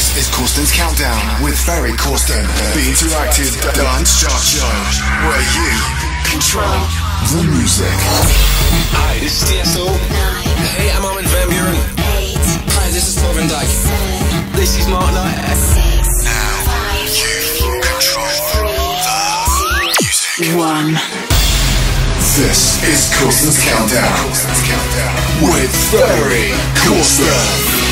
This is Corsten's Countdown with Ferry Corsten, the interactive dance chart show where you control the music. Hi, this is Tiësto. Hey, I'm Armin van Buuren. Hi, this is Torben Dyke. This is Martin Now you control the music. One. This is Corsten's Countdown Countdown with Ferry Corsten.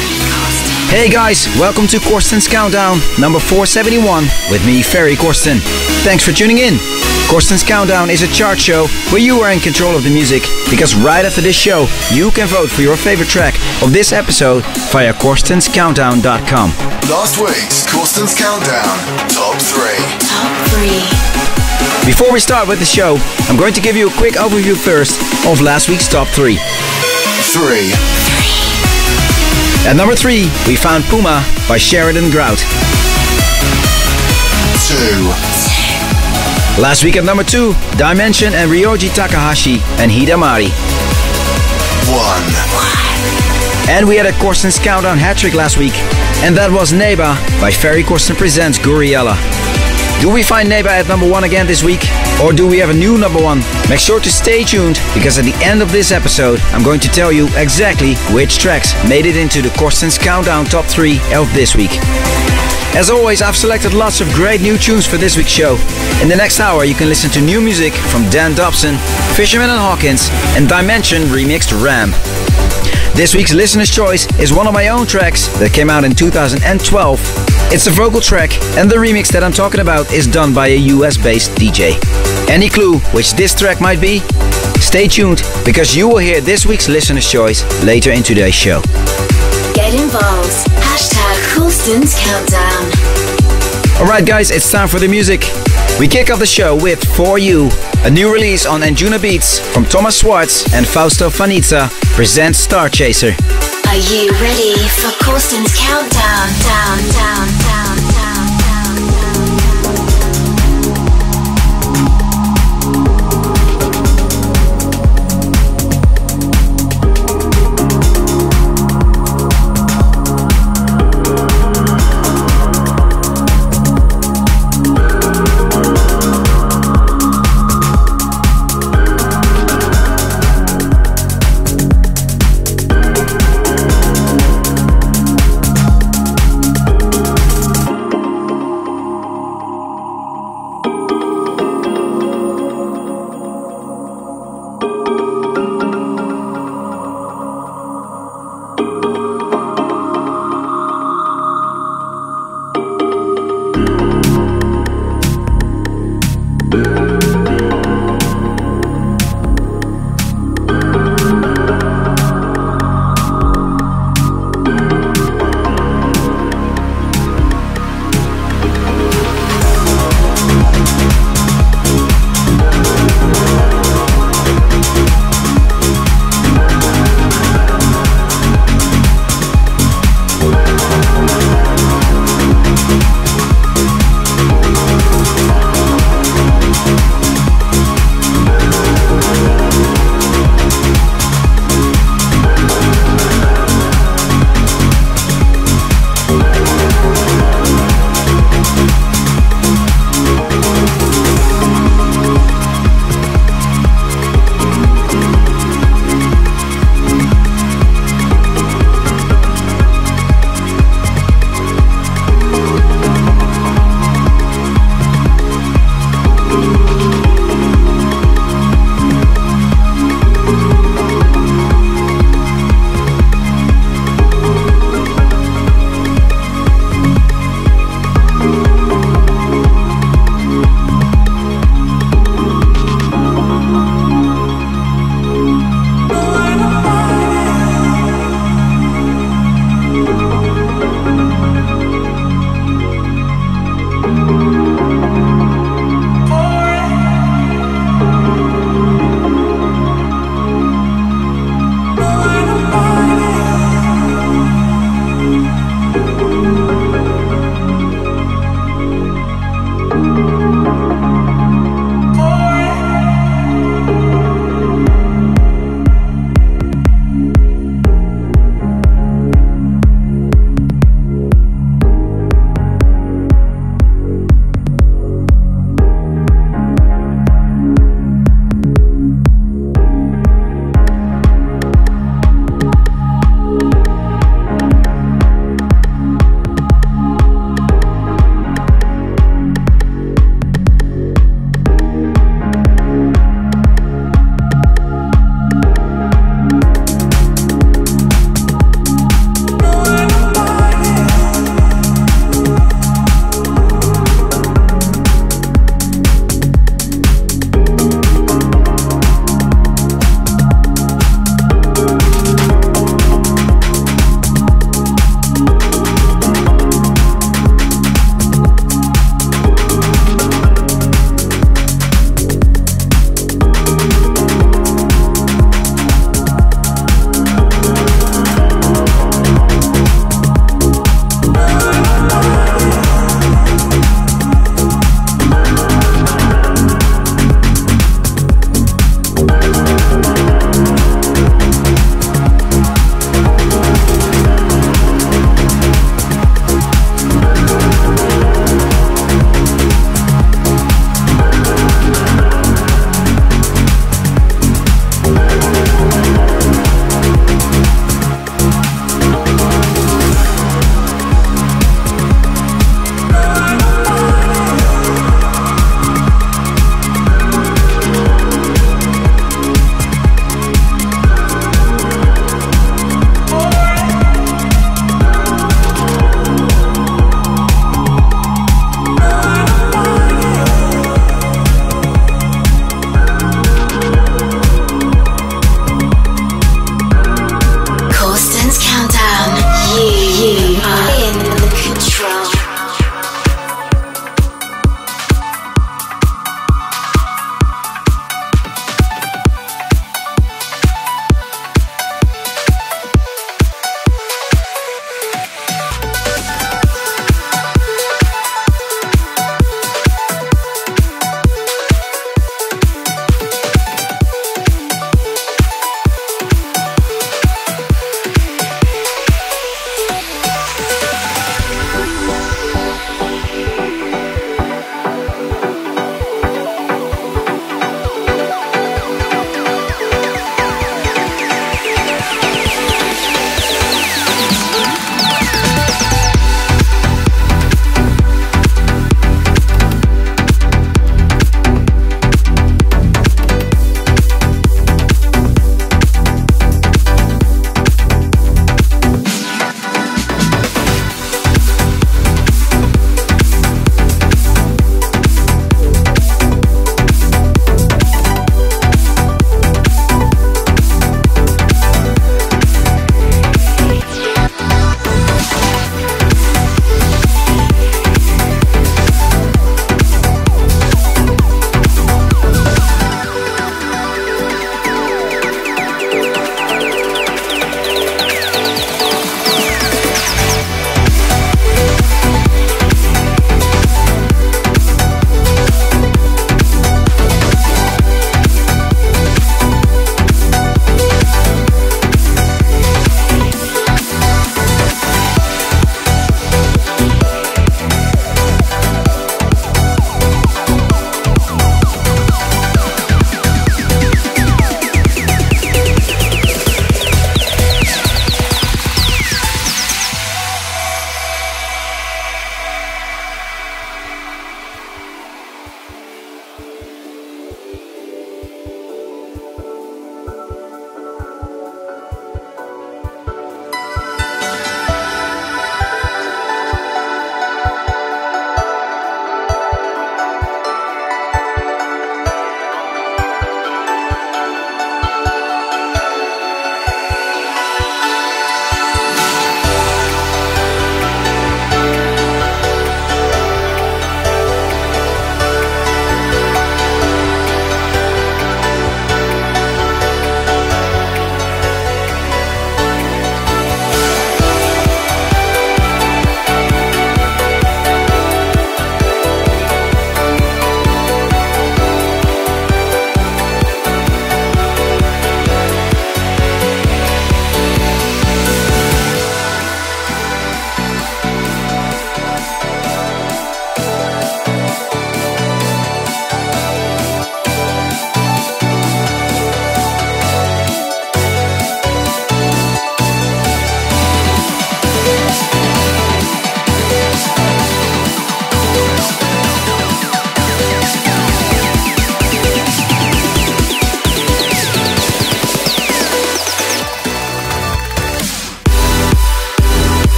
Hey guys, welcome to Corsten's Countdown, number 471, with me, Ferry Corsten. Thanks for tuning in. Corsten's Countdown is a chart show where you are in control of the music, because right after this show, you can vote for your favorite track of this episode via corstenscountdown.com. Last week's Corsten's Countdown Top 3. Top three. Before we start with the show, I'm going to give you a quick overview first of last week's top 3. 3. At number 3, we found Puma by Sheridan Grout. 2. Last week at number 2, Dimension and Ryoji Takahashi and Hidamari. 1. And we had a Corsten's Countdown hat trick last week, and that was Neba by Ferry Corsten Presents Gouryella. Do we find Neba at number 1 again this week? Or do we have a new number 1? Make sure to stay tuned, because at the end of this episode, I'm going to tell you exactly which tracks made it into the Corsten's Countdown Top 3 of this week. As always, I've selected lots of great new tunes for this week's show. In the next hour, you can listen to new music from Dan Dobson, Fisherman and Hawkins, and Dimension remixed Ram. This week's listener's choice is one of my own tracks that came out in 2012. It's a vocal track, and the remix that I'm talking about is done by a US based DJ. Any clue which this track might be? Stay tuned because you will hear this week's listener's choice later in today's show. Get involved. Hashtag Countdown. Alright, guys, it's time for the music. We kick off the show with For You, a new release on Anjunabeats from Thomas Schwartz and Fausto Fanizza presents Starchaser. Are you ready for Corsten's Countdown? Down, down, down, down,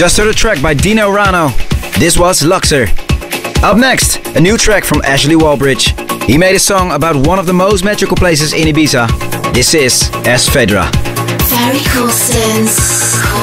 just heard a track by Dino Rano. This was Luxor. Up next, a new track from Ashley Wallbridge. He made a song about one of the most magical places in Ibiza. This is Es Vedra. Ferry Corsten's Corsten's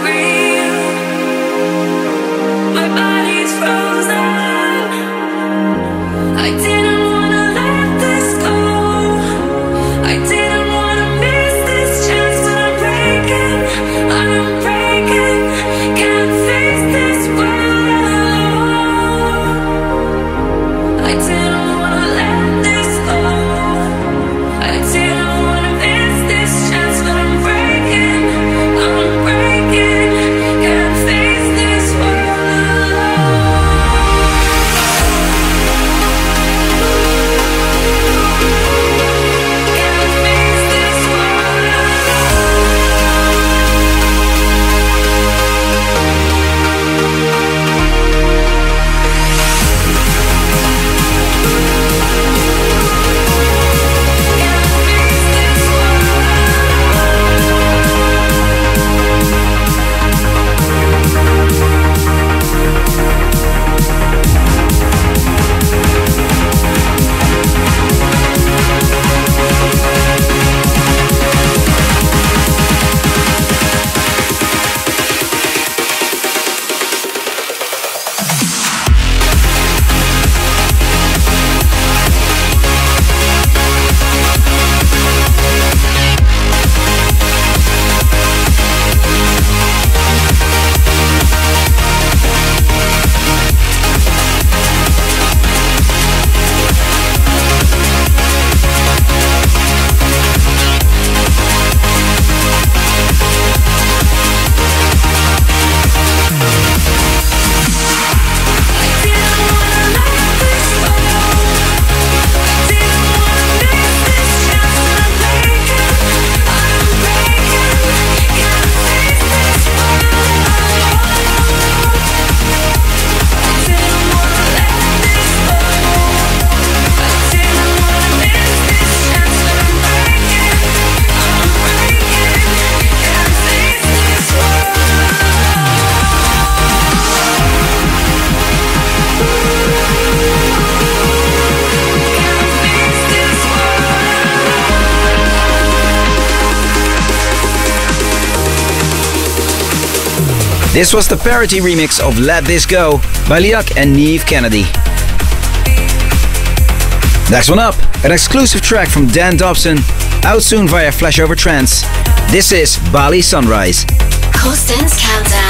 free. This was the PARITY remix of Let This Go by Liuck and Neev Kennedy. Next one up, an exclusive track from Dan Dobson, out soon via Flashover Trance. This is Bali Sunrise. Corsten's Countdown,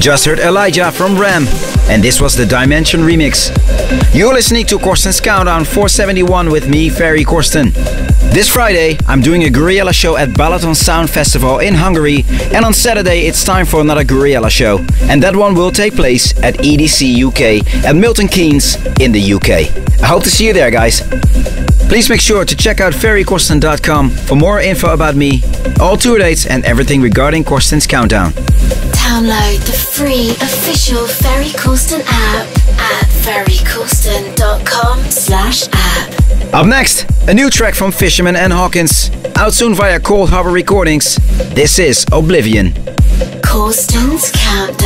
just heard Elijah from Ram, and this was the Dimension remix. You're listening to Corsten's Countdown 471 with me, Ferry Corsten. This Friday, I'm doing a Gouryella show at Balaton Sound Festival in Hungary, and on Saturday, it's time for another Gouryella show, and that one will take place at EDC UK at Milton Keynes in the UK. I hope to see you there, guys. Please make sure to check out ferrycorsten.com for more info about me, all tour dates, and everything regarding Corsten's Countdown. Download the free official Ferry Corsten app at ferrycorsten.com slash app. Up next, a new track from Fisherman and Hawkins, out soon via Coldharbour Recordings. This is Oblivion. Corsten's Countdown.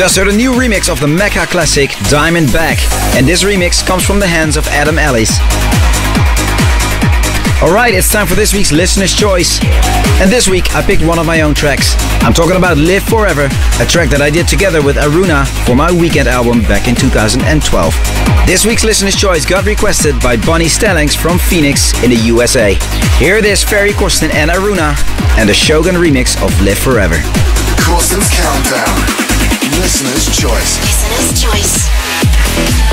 Just heard a new remix of the Mekka classic Diamondback, and this remix comes from the hands of Adam Ellis. Alright, it's time for this week's Listener's Choice. And this week I picked one of my own tracks. I'm talking about Live Forever, a track that I did together with Aruna for my weekend album back in 2012. This week's Listener's Choice got requested by Bonnie Stellings from Phoenix in the USA. Here it is Ferry Corsten and Aruna and the Shogun remix of Live Forever. Corsten's Countdown. Listener's Choice. Listener's choice.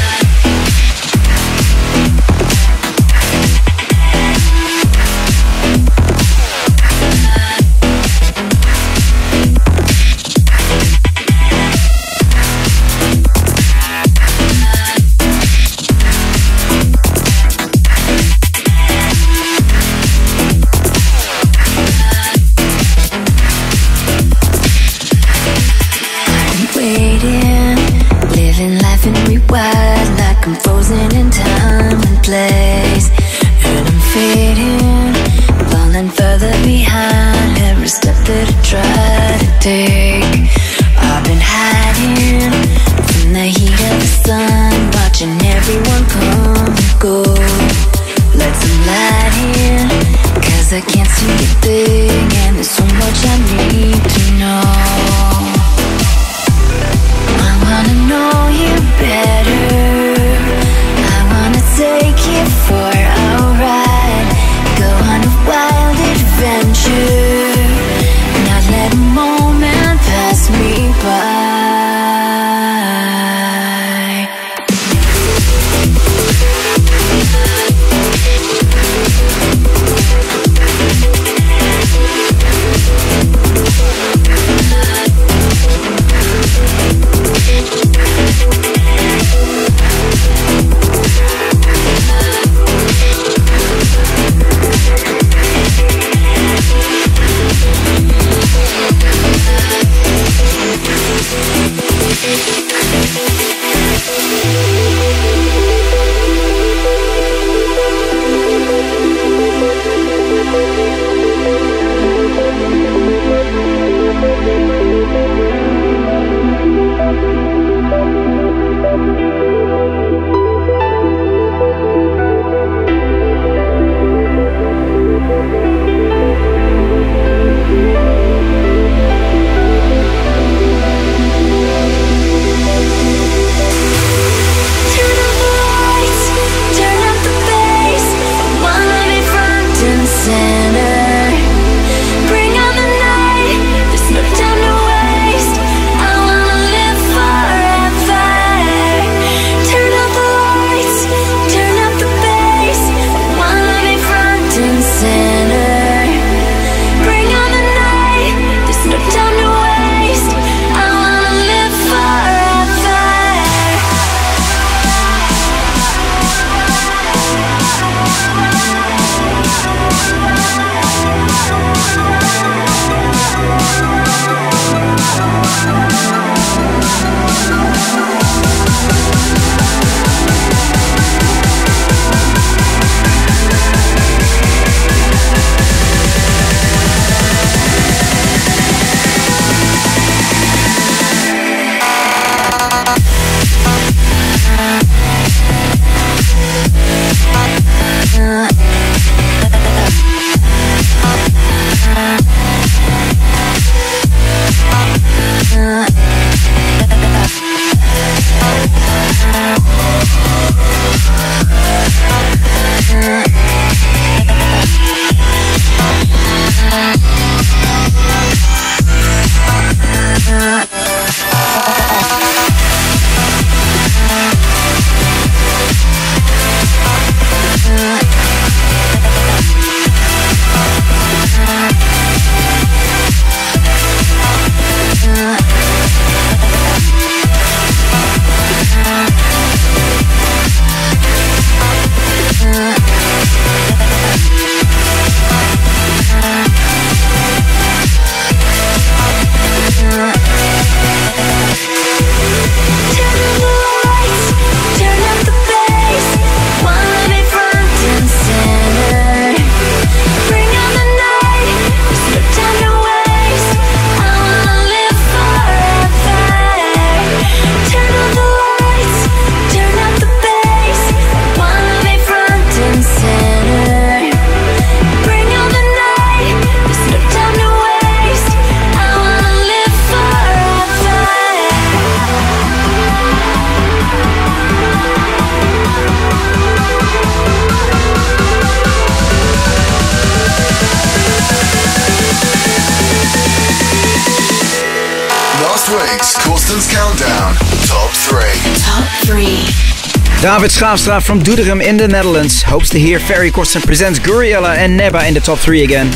David Schaafstra from Doetinchem in the Netherlands hopes to hear Ferry Corsten presents Gouryella and Neba in the top 3 again.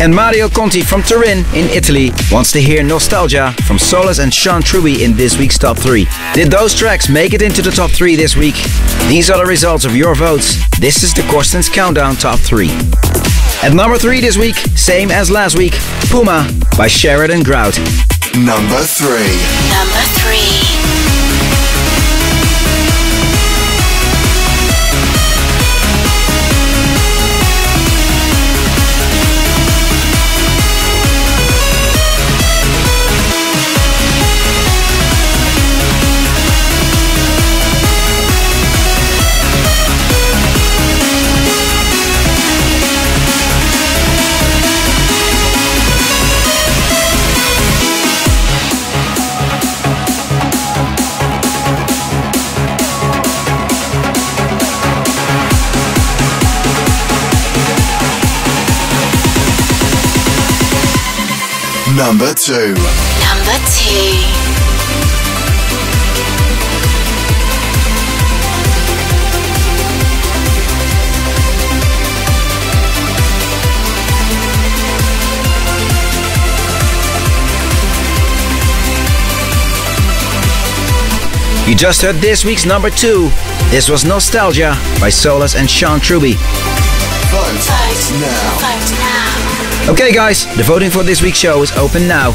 And Mario Conti from Turin in Italy wants to hear Nostalgia from Solis and Sean Truby in this week's top 3. Did those tracks make it into the top 3 this week? These are the results of your votes. This is the Corsten's Countdown Top 3. At number 3 this week, same as last week, Puma by Sheridan Grout. Number 3. Number 3. Number 2. Number 2. You just heard this week's number 2. This was Nostalgia by Solis and Sean Truby. Vote Vote now. Vote now. Okay, guys, the voting for this week's show is open now.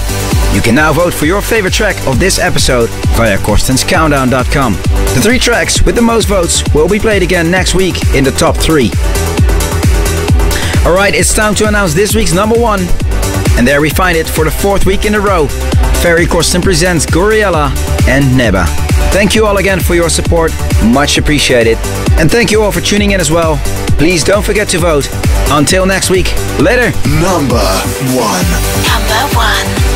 You can now vote for your favorite track of this episode via CorstensCountdown.com. The three tracks with the most votes will be played again next week in the top three. Alright, it's time to announce this week's number one. And there we find it for the fourth week in a row. Ferry Corsten presents Gouryella and Neba. Thank you all again for your support, much appreciated. And thank you all for tuning in as well. Please don't forget to vote. Until next week, later. Number 1. Number 1.